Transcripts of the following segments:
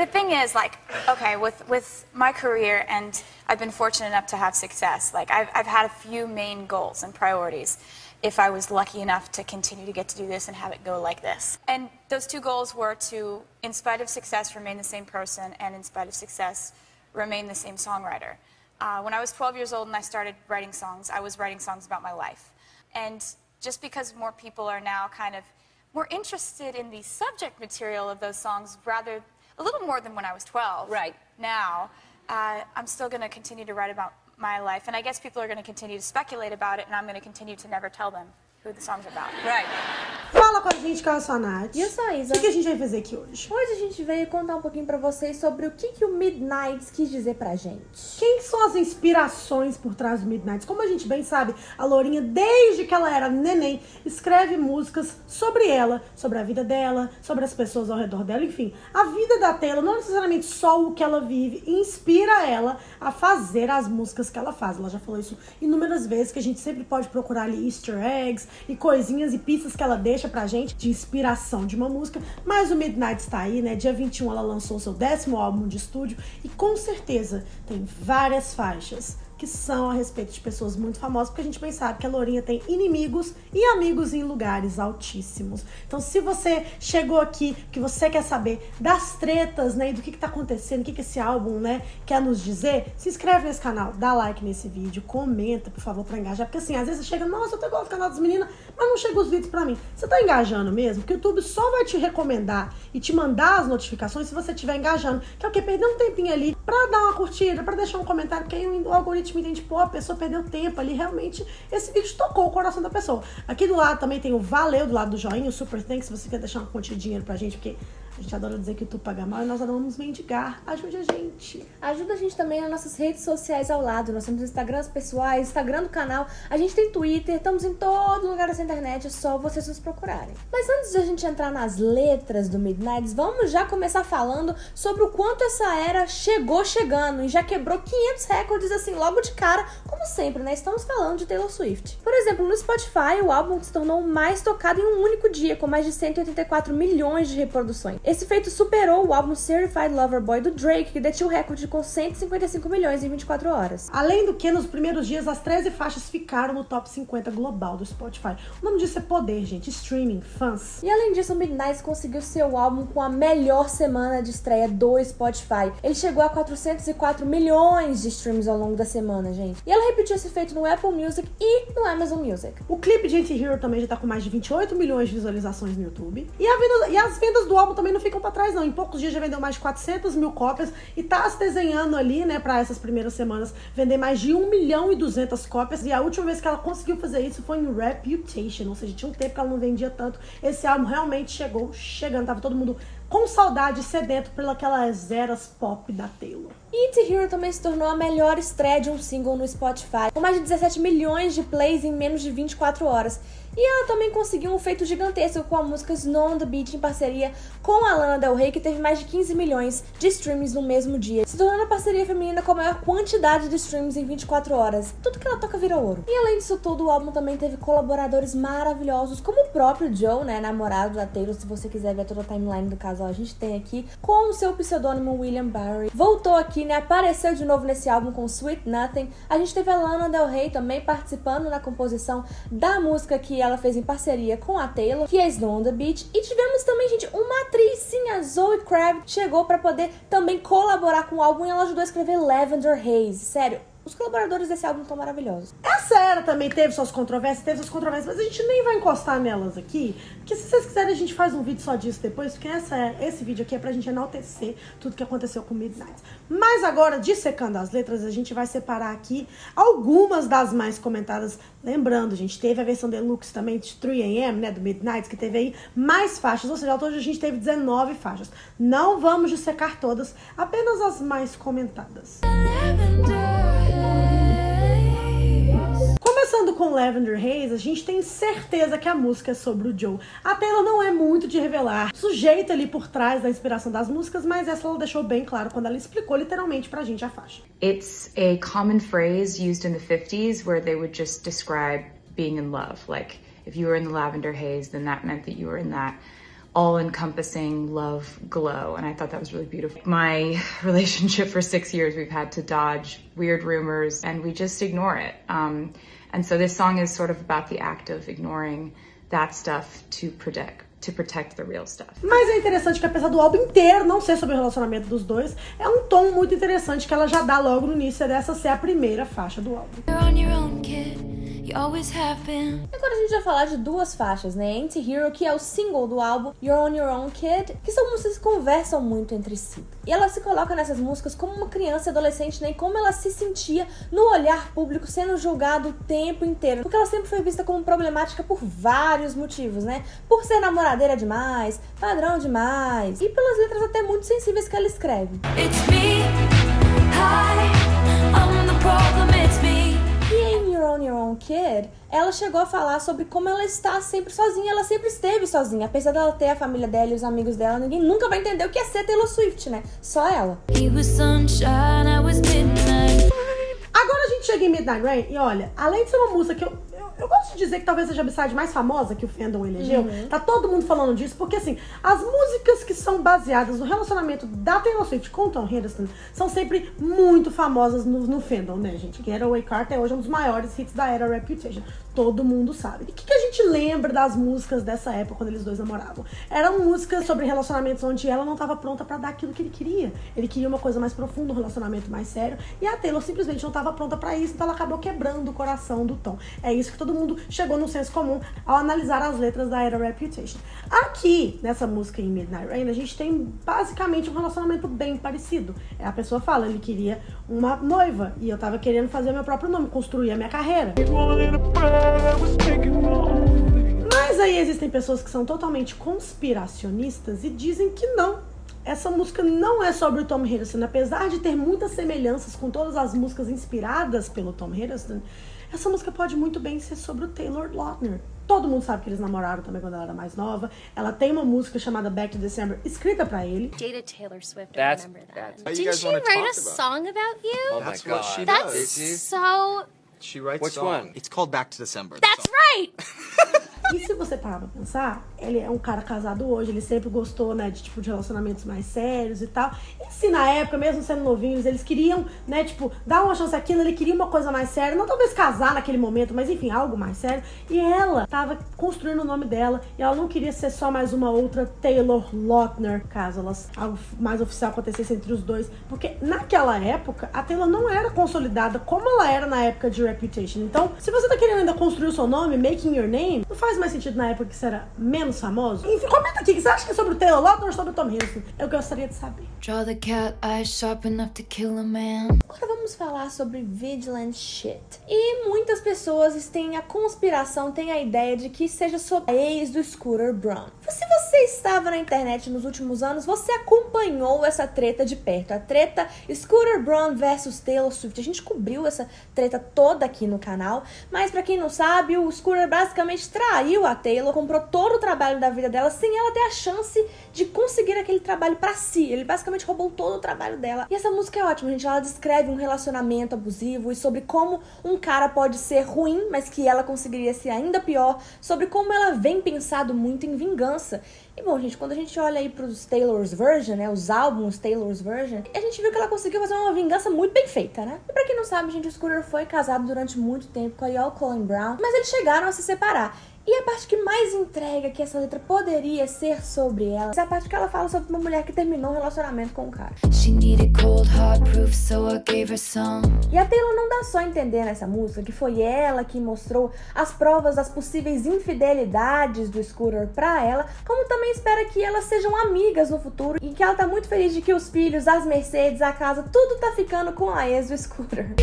the thing is, like, okay, with, with my career, and I've been fortunate enough to have success, like, I've, I've had a few main goals and priorities if I was lucky enough to continue to get to do this and have it go like this. And those two goals were to, in spite of success, remain the same person, and in spite of success, remain the same songwriter. Uh, when I was 12 years old and I started writing songs, I was writing songs about my life. And just because more people are now kind of more interested in the subject material of those songs rather a little more than when I was 12. Right. Now, uh, I'm still going to continue to write about my life, and I guess people are going to continue to speculate about it, and I'm going to continue to never tell them who the song's about. Right. Fala com a gente, que eu sou a Nath. E eu sou a Isa. O que, que a gente vai fazer aqui hoje? Hoje a gente veio contar um pouquinho pra vocês sobre o que, que o Midnights quis dizer pra gente. Quem são as inspirações por trás do Midnight? Como a gente bem sabe, a Lourinha, desde que ela era neném, escreve músicas sobre ela, sobre a vida dela, sobre as pessoas ao redor dela, enfim. A vida da Taylor, não necessariamente só o que ela vive, inspira ela a fazer as músicas que ela faz. Ela já falou isso inúmeras vezes, que a gente sempre pode procurar ali easter eggs e coisinhas e pistas que ela deixa pra gente de inspiração de uma música. Mas o Midnight está aí, né? Dia 21 ela lançou seu décimo álbum de estúdio e com certeza tem várias faixas que são a respeito de pessoas muito famosas, porque a gente bem sabe que a Lourinha tem inimigos e amigos em lugares altíssimos. Então, se você chegou aqui, que você quer saber das tretas, né, e do que, que tá acontecendo, o que, que esse álbum, né, quer nos dizer, se inscreve nesse canal, dá like nesse vídeo, comenta, por favor, pra engajar, porque assim, às vezes você chega, nossa, eu tô igual no canal das meninas, mas não chega os vídeos pra mim. Você tá engajando mesmo? Porque o YouTube só vai te recomendar e te mandar as notificações se você estiver engajando, que é o que? Perder um tempinho ali pra dar uma curtida, pra deixar um comentário, porque aí o algoritmo entende, pô, a pessoa perdeu tempo ali, realmente esse vídeo tocou o coração da pessoa. Aqui do lado também tem o valeu do lado do joinha, o super thanks, se você quer deixar uma quantia de dinheiro pra gente, porque a gente adora dizer que tu paga mal e nós adoramos mendigar. Ajude a gente. Ajuda a gente também nas nossas redes sociais ao lado. Nós temos Instagrams pessoais, Instagram do canal, a gente tem Twitter, estamos em todo lugar dessa internet, é só vocês nos procurarem. Mas antes de a gente entrar nas letras do Midnight, vamos já começar falando sobre o quanto essa era chegou chegando e já quebrou 500 recordes assim logo de cara, como sempre, né? Estamos falando de Taylor Swift. Por exemplo, no Spotify, o álbum se tornou o mais tocado em um único dia, com mais de 184 milhões de reproduções. Esse feito superou o álbum Certified Lover Boy do Drake, que detinha o recorde com 155 milhões em 24 horas. Além do que, nos primeiros dias, as 13 faixas ficaram no top 50 global do Spotify. O nome disso é poder, gente. Streaming, fãs. E além disso, o Midnight conseguiu seu álbum com a melhor semana de estreia do Spotify. Ele chegou a 404 milhões de streams ao longo da semana, gente. E ela repetiu esse feito no Apple Music e no Amazon Music. O clipe de Anti-Hero também já tá com mais de 28 milhões de visualizações no YouTube. E, e as vendas do álbum também não ficam para trás, não. Em poucos dias já vendeu mais de 400 mil cópias e tá se desenhando ali, né, para essas primeiras semanas, vender mais de 1 milhão e 200 cópias. E a última vez que ela conseguiu fazer isso foi em Reputation, ou seja, tinha um tempo que ela não vendia tanto. Esse álbum realmente chegou chegando, tava todo mundo com saudade, sedento pelas eras pop da Taylor. It Hero também se tornou a melhor estreia de um single no Spotify, com mais de 17 milhões de plays em menos de 24 horas. E ela também conseguiu um feito gigantesco com a música Snow on the Beach em parceria com a Lana Del Rey, que teve mais de 15 milhões de streams no mesmo dia, se tornando a parceria feminina com a maior quantidade de streams em 24 horas. Tudo que ela toca vira ouro. E além disso tudo, o álbum também teve colaboradores maravilhosos, como o próprio Joe, né, namorado da Taylor. Se você quiser ver toda a timeline do casal, a gente tem aqui, com o seu pseudônimo William Barry. Voltou aqui, né, apareceu de novo nesse álbum com Sweet Nothing. A gente teve a Lana Del Rey também participando na composição da música que ela fez em parceria com a Taylor, que é the Beach. E tivemos também, gente, uma atriz, sim, a Zoe Crab, chegou para poder também colaborar com o álbum e ela ajudou a escrever Lavender Haze. Sério, os colaboradores desse álbum estão maravilhosos. Essa era também teve suas controvérsias, teve suas controvérsias, mas a gente nem vai encostar nelas aqui, porque se vocês quiserem a gente faz um vídeo só disso depois, porque essa é, esse vídeo aqui é pra gente enaltecer tudo que aconteceu com Midnight. Mas agora, dissecando as letras, a gente vai separar aqui algumas das mais comentadas. Lembrando, gente, teve a versão deluxe também de 3AM, né, do Midnight, que teve aí mais faixas, ou seja, hoje a gente teve 19 faixas. Não vamos dissecar todas, apenas as mais comentadas. Começando Lavender Haze, a gente tem certeza que a música é sobre o Joe. A Taylor não é muito de revelar sujeito ali por trás da inspiração das músicas, mas essa ela deixou bem claro quando ela explicou literalmente pra gente a faixa. It's a common phrase used in the 50s where they would just describe being in love. Like, if you were in the lavender haze, then that meant that you were in that all encompassing love glow. And I thought that was really beautiful. My relationship for six years, we've had to dodge weird rumors and we just ignore it. Um, and so this song is sort of about the act of ignoring that stuff to protect. To protect the real stuff. Mas é interessante que apesar do álbum inteiro não ser sobre o relacionamento dos dois, é um tom muito interessante que ela já dá logo no início dessa ser a primeira faixa do álbum. On your own, kid. Agora a gente vai falar de duas faixas, né? Anti-Hero, que é o single do álbum You're On Your Own Kid, que são músicas que conversam muito entre si. E ela se coloca nessas músicas como uma criança e adolescente, né? E como ela se sentia no olhar público sendo julgada o tempo inteiro. Porque ela sempre foi vista como problemática por vários motivos, né? Por ser namoradeira demais, padrão demais, e pelas letras até muito sensíveis que ela escreve. It's me, hi, I'm the problem, On Your Own Kid, ela chegou a falar sobre como ela está sempre sozinha. Ela sempre esteve sozinha. Apesar dela ter a família dela e os amigos dela, ninguém nunca vai entender o que é ser Taylor Swift, né? Só ela. Agora a gente chega em Midnight Rain e olha, além de ser uma música que eu de dizer que talvez seja a b mais famosa que o fandom elegeu. Uhum. Tá todo mundo falando disso, porque assim, as músicas que são baseadas no relacionamento da Taylor Swift com o Tom Hiddleston são sempre muito famosas no, no fandom, né, gente? Getaway Car até hoje é um dos maiores hits da era Reputation todo mundo sabe. E o que, que, a gente lembra das músicas dessa época, quando eles dois namoravam? Eram músicas sobre relacionamentos onde ela não estava pronta para dar aquilo que ele queria. Ele queria uma coisa mais profunda, um relacionamento mais sério, e a Taylor simplesmente não estava pronta para isso, então ela acabou quebrando o coração do Tom. É isso que todo mundo chegou no senso comum ao analisar as letras da era Reputation. Aqui, nessa música em Midnight Rain, a gente tem basicamente um relacionamento bem parecido. É, a pessoa fala, ele queria uma noiva, e eu tava querendo fazer meu próprio nome, construir a minha carreira. Mas aí existem pessoas que são totalmente conspiracionistas e dizem que não. Essa música não é sobre o Tom Hiddleston, apesar de ter muitas semelhanças com todas as músicas inspiradas pelo Tom Hiddleston. Essa música pode muito bem ser sobre o Taylor Lautner. Todo mundo sabe que eles namoraram também quando ela era mais nova. Ela tem uma música chamada Back to December escrita para ele. Dated Taylor Swift. That's, I remember that. Did she write a song about you? Oh that's my god. What she does. That's so She writes Which song. one? It's called Back to December. That's right! E se você parar pra pensar, ele é um cara casado hoje, ele sempre gostou, né, de tipo de relacionamentos mais sérios e tal. E se na época, mesmo sendo novinhos, eles queriam, né, tipo, dar uma chance àquilo, ele queria uma coisa mais séria, não talvez casar naquele momento, mas enfim, algo mais sério. E ela tava construindo o nome dela e ela não queria ser só mais uma outra Taylor Lautner, caso elas, algo mais oficial acontecesse entre os dois, porque naquela época a Taylor não era consolidada como ela era na época de Reputation. Então, se você tá querendo ainda construir o seu nome, making your name, não faz mais sentido na época que você era menos famoso? Enfim, comenta aqui, que você acha que é sobre o Taylor Lautner ou sobre o Tom Hiddleston? Eu gostaria de saber. Draw the cat eyes sharp enough to kill a man. Agora vamos falar sobre Vigilante Shit. E muitas pessoas têm a conspiração, têm a ideia de que seja sobre a ex do Scooter Brown. Se você estava na internet nos últimos anos, você acompanhou essa treta de perto. A treta Scooter Brown versus Taylor Swift. A gente cobriu essa treta toda aqui no canal, mas para quem não sabe, o Scooter basicamente traiu a Taylor, comprou todo o trabalho da vida dela sem ela ter a chance de conseguir aquele trabalho para si. Ele basicamente roubou todo o trabalho dela. E essa música é ótima, gente. Ela descreve um relacionamento abusivo e sobre como um cara pode ser ruim, mas que ela conseguiria ser ainda pior, sobre como ela vem pensado muito em vingança. E bom, gente, quando a gente olha aí pros Taylor's Version, né, os álbuns Taylor's Version, a gente viu que ela conseguiu fazer uma vingança muito bem feita, né? E pra quem não sabe, gente, o Scooter foi casado durante muito tempo com a Yol Colin Brown, mas eles chegaram a se separar. E a parte que mais entrega que essa letra poderia ser sobre ela é a parte que ela fala sobre uma mulher que terminou um relacionamento com um cara. Proof, so e a Taylor não dá só a entender nessa música que foi ela que mostrou as provas das possíveis infidelidades do Scooter pra ela, como também espera que elas sejam amigas no futuro e que ela tá muito feliz de que os filhos, as Mercedes, a casa, tudo tá ficando com a ex do Scooter.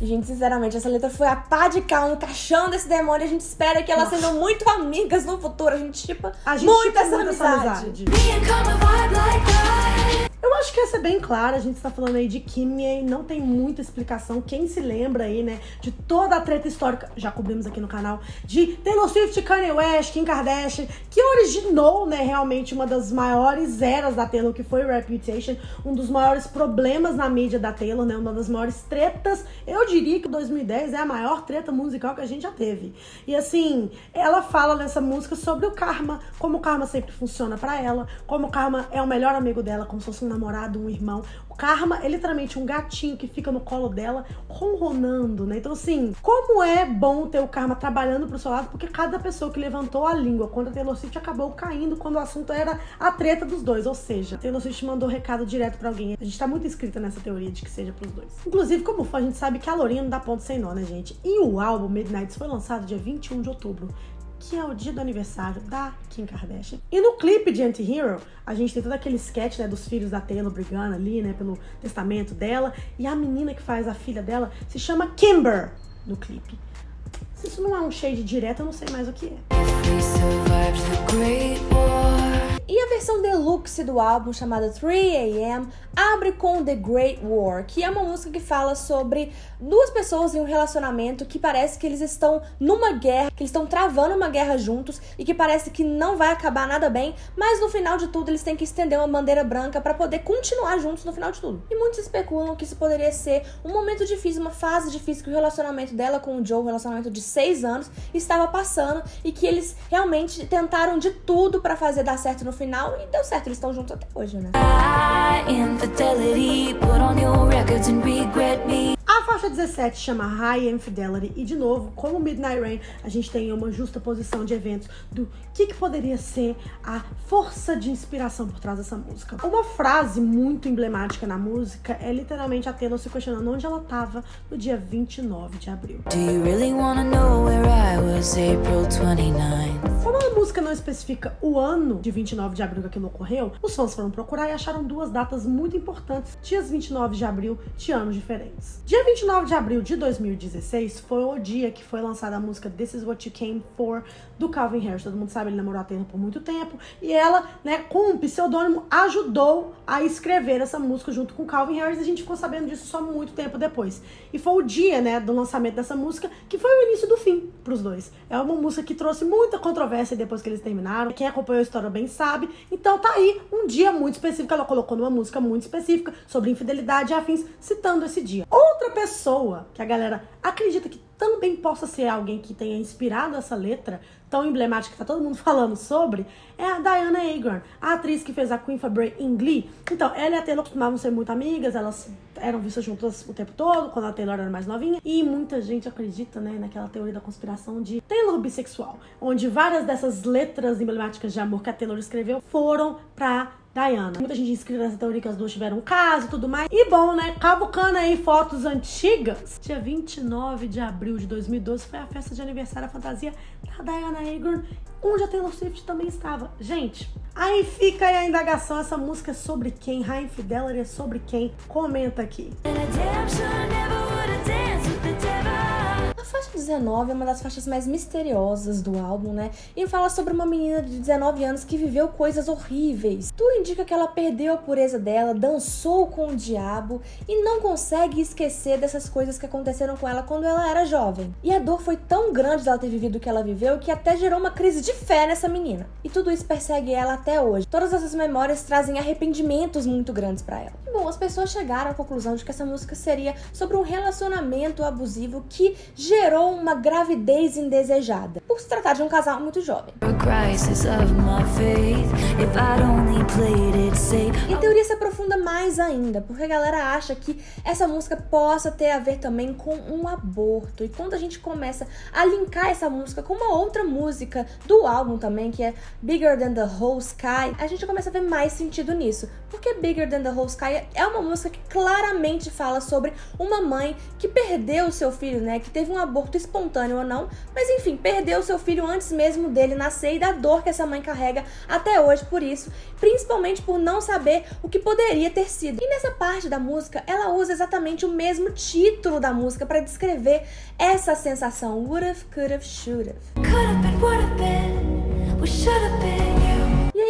Gente, sinceramente, essa letra foi a pá de cal no caixão desse demônio. A gente espera que elas sejam muito amigas no futuro. A gente tipo a gente muito essa amizade. amizade. Acho que essa é bem clara, a gente está falando aí de Kimmy, não tem muita explicação. Quem se lembra aí, né, de toda a treta histórica, já cobrimos aqui no canal, de Taylor Swift, Kanye West, Kim Kardashian, que originou, né, realmente uma das maiores eras da Taylor, que foi Reputation, um dos maiores problemas na mídia da Taylor, né, uma das maiores tretas. Eu diria que 2010 é a maior treta musical que a gente já teve. E assim, ela fala nessa música sobre o karma, como o karma sempre funciona para ela, como o karma é o melhor amigo dela, como se fosse um namorado, um irmão. O Karma é literalmente um gatinho que fica no colo dela, ronronando, né? Então, assim, como é bom ter o Karma trabalhando pro seu lado, porque cada pessoa que levantou a língua contra a Taylor Swift acabou caindo quando o assunto era a treta dos dois. Ou seja, a Taylor Swift mandou recado direto para alguém. A gente tá muito inscrita nessa teoria de que seja pros dois. Inclusive, como fã, a gente sabe que a Lourinha não dá ponto sem nó, né, gente? E o álbum Midnights foi lançado dia 21 de outubro que é o dia do aniversário da Kim Kardashian. E no clipe de Anti-Hero, a gente tem todo aquele sketch né, dos filhos da Taylor brigando ali, né, pelo testamento dela. E a menina que faz a filha dela se chama Kimber no clipe. Se isso não é um shade direto, eu não sei mais o que é. E a versão deluxe do álbum, chamada 3AM, abre com The Great War, que é uma música que fala sobre duas pessoas em um relacionamento que parece que eles estão numa guerra, que eles estão travando uma guerra juntos e que parece que não vai acabar nada bem, mas no final de tudo eles têm que estender uma bandeira branca para poder continuar juntos no final de tudo. E muitos especulam que isso poderia ser um momento difícil, uma fase difícil que o relacionamento dela com o Joe, um relacionamento de seis anos, estava passando e que eles realmente tentaram de tudo para fazer dar certo no final e deu certo, eles estão juntos até hoje, né? A faixa 17 chama High Infidelity e de novo, como Midnight Rain, a gente tem uma justa posição de eventos do que, que poderia ser a força de inspiração por trás dessa música. Uma frase muito emblemática na música é literalmente a Taylor se questionando onde ela estava no dia 29 de abril. Do you really wanna know where I was April 29 Como música não especifica o ano de 29 de abril que aquilo ocorreu, os fãs foram procurar e acharam duas datas muito importantes, dias 29 de abril de anos diferentes. Dia 29 de abril de 2016 foi o dia que foi lançada a música This Is What You Came For do Calvin Harris. Todo mundo sabe, ele namorou a Taylor por muito tempo e ela, né, com um pseudônimo, ajudou a escrever essa música junto com Calvin Harris. A gente ficou sabendo disso só muito tempo depois. E foi o dia, né, do lançamento dessa música que foi o início do fim pros dois. É uma música que trouxe muita controvérsia depois que eles terminaram. Quem acompanhou a história bem sabe. Então tá aí um dia muito específico. Ela colocou numa música muito específica sobre infidelidade e afins, citando esse dia. Outra pessoa que a galera acredita que também possa ser alguém que tenha inspirado essa letra tão emblemática que tá todo mundo falando sobre, é a Diana Agron, a atriz que fez a Queen Fabre em Glee. Então, ela e a Taylor costumavam ser muito amigas, elas eram vistas juntas o tempo todo, quando a Taylor era mais novinha, e muita gente acredita, né, naquela teoria da conspiração de Taylor bissexual, onde várias dessas letras emblemáticas de amor que a Taylor escreveu foram pra Diana. Muita gente inscrita nessa teoria que as duas tiveram um caso e tudo mais. E bom, né? Cavucando aí fotos antigas. Dia 29 de abril de 2012 foi a festa de aniversário, fantasia da Diana Agron, onde a Taylor Swift também estava. Gente, aí fica aí a indagação. Essa música é sobre quem? High Infidelity é sobre quem? Comenta aqui. A faixa 19 é uma das faixas mais misteriosas do álbum, né? E fala sobre uma menina de 19 anos que viveu coisas horríveis. Tudo indica que ela perdeu a pureza dela, dançou com o diabo e não consegue esquecer dessas coisas que aconteceram com ela quando ela era jovem. E a dor foi tão grande dela ter vivido o que ela viveu que até gerou uma crise de fé nessa menina. E tudo isso persegue ela até hoje. Todas essas memórias trazem arrependimentos muito grandes para ela. E, bom, as pessoas chegaram à conclusão de que essa música seria sobre um relacionamento abusivo que gerou uma gravidez indesejada, por se tratar de um casal muito jovem. E a teoria se aprofunda mais ainda, porque a galera acha que essa música possa ter a ver também com um aborto. E quando a gente começa a linkar essa música com uma outra música do álbum também, que é Bigger Than the Whole Sky, a gente começa a ver mais sentido nisso. Porque Bigger Than the Whole Sky é uma música que claramente fala sobre uma mãe que perdeu o seu filho, né? Que teve um aborto espontâneo ou não, mas enfim, perdeu o seu filho antes mesmo dele nascer e da dor que essa mãe carrega até hoje por isso, principalmente por não saber o que poderia ter sido. E nessa parte da música, ela usa exatamente o mesmo título da música para descrever essa sensação: would have, could have, should have. Could have been, been, we been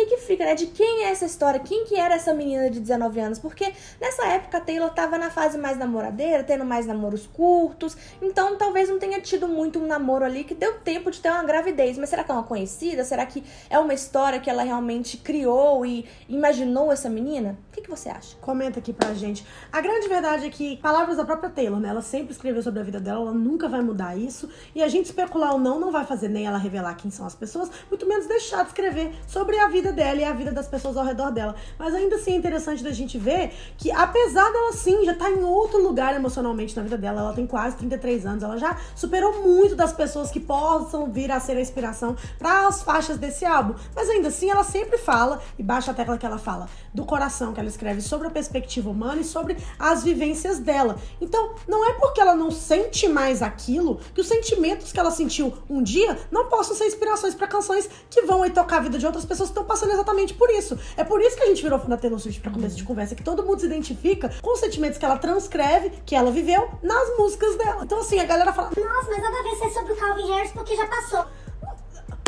que fica, né? De quem é essa história? Quem que era essa menina de 19 anos? Porque nessa época a Taylor tava na fase mais namoradeira, tendo mais namoros curtos. Então talvez não tenha tido muito um namoro ali que deu tempo de ter uma gravidez. Mas será que é uma conhecida? Será que é uma história que ela realmente criou e imaginou essa menina? O que, que você acha? Comenta aqui pra gente. A grande verdade é que, palavras da própria Taylor, né? Ela sempre escreveu sobre a vida dela, ela nunca vai mudar isso. E a gente especular ou não, não vai fazer nem ela revelar quem são as pessoas, muito menos deixar de escrever sobre a vida dela e a vida das pessoas ao redor dela. Mas ainda assim é interessante da gente ver que, apesar dela sim já tá em outro lugar emocionalmente na vida dela, ela tem quase 33 anos, ela já superou muito das pessoas que possam vir a ser a inspiração para as faixas desse álbum. Mas ainda assim, ela sempre fala, e baixa a tecla que ela fala, do coração que ela escreve sobre a perspectiva humana e sobre as vivências dela. Então, não é porque ela não sente mais aquilo que os sentimentos que ela sentiu um dia não possam ser inspirações para canções que vão aí tocar a vida de outras pessoas que estão passando exatamente por isso. É por isso que a gente virou fã da Taylor Swift pra começo de conversa, que todo mundo se identifica com os sentimentos que ela transcreve, que ela viveu, nas músicas dela. Então, assim, a galera fala. Nossa, mas nada a ver ser sobre o Calvin Harris porque já passou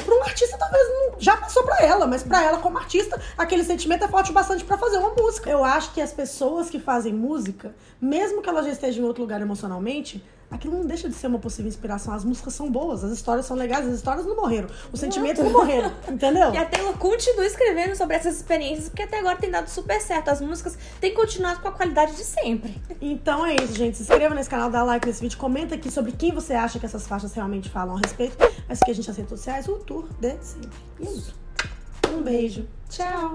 para um artista talvez não, já passou para ela, mas para ela como artista, aquele sentimento é forte bastante para fazer uma música. Eu acho que as pessoas que fazem música, mesmo que elas já estejam em outro lugar emocionalmente, aquilo não deixa de ser uma possível inspiração. As músicas são boas, as histórias são legais, as histórias não morreram, os sentimentos não morreram, entendeu? E a Taylor continua escrevendo sobre essas experiências, porque até agora tem dado super certo. As músicas têm continuado com a qualidade de sempre. Então é isso, gente. Se inscreva nesse canal, dá like nesse vídeo, comenta aqui sobre quem você acha que essas faixas realmente falam a respeito. Mas que a gente nas redes sociais, o tour de sempre. E é isso. Um beijo. Tchau.